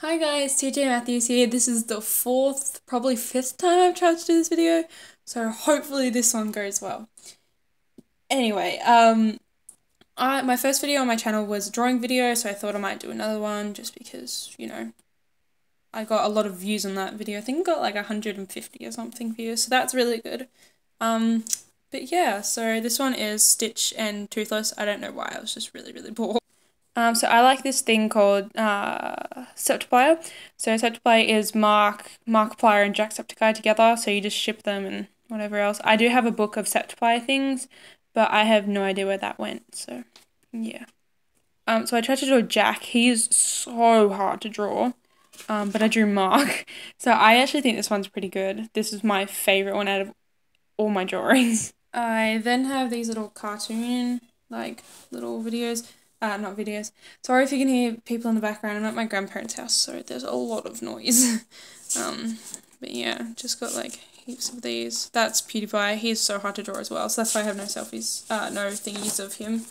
Hi guys, TJ Matthews here. This is the fourth, probably fifth time I've tried to do this video, so hopefully this one goes well. Anyway, um, I, my first video on my channel was a drawing video, so I thought I might do another one just because, you know, I got a lot of views on that video. I think I got like 150 or something views, so that's really good. Um, but yeah, so this one is Stitch and Toothless. I don't know why, I was just really, really bored. Um, so I like this thing called uh, Septiplier. So Septiplier is Mark, Markiplier and Jacksepticeye together. So you just ship them and whatever else. I do have a book of Septiplier things, but I have no idea where that went. So yeah. Um, so I tried to draw Jack. He is so hard to draw. Um, but I drew Mark. So I actually think this one's pretty good. This is my favorite one out of all my drawings. I then have these little cartoon like little videos uh, not videos. Sorry if you can hear people in the background. I'm at my grandparents' house, so there's a lot of noise. um, but yeah, just got like heaps of these. That's PewDiePie. He's so hard to draw as well, so that's why I have no selfies, uh, no thingies of him.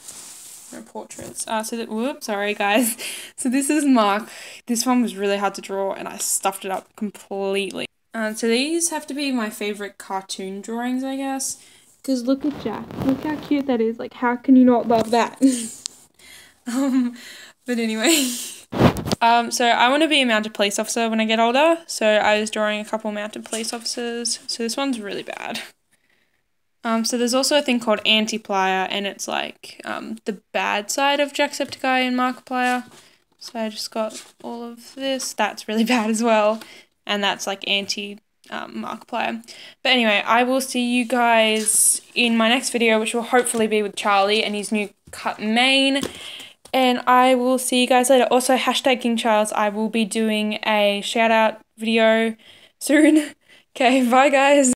No portraits. Uh, so that, whoops, sorry guys. So this is Mark. This one was really hard to draw and I stuffed it up completely. Uh, so these have to be my favourite cartoon drawings, I guess. Because look at Jack. Look how cute that is. Like, how can you not love that? Um, but anyway. Um, so I want to be a mounted police officer when I get older. So I was drawing a couple mounted police officers. So this one's really bad. Um, so there's also a thing called Antiplier, and it's like um, the bad side of Jacksepticeye and Markiplier. So I just got all of this. That's really bad as well. And that's like anti um, Markiplier. But anyway, I will see you guys in my next video, which will hopefully be with Charlie and his new cut mane and I will see you guys later. Also, hashtag King Charles, I will be doing a shout out video soon. Okay, bye guys.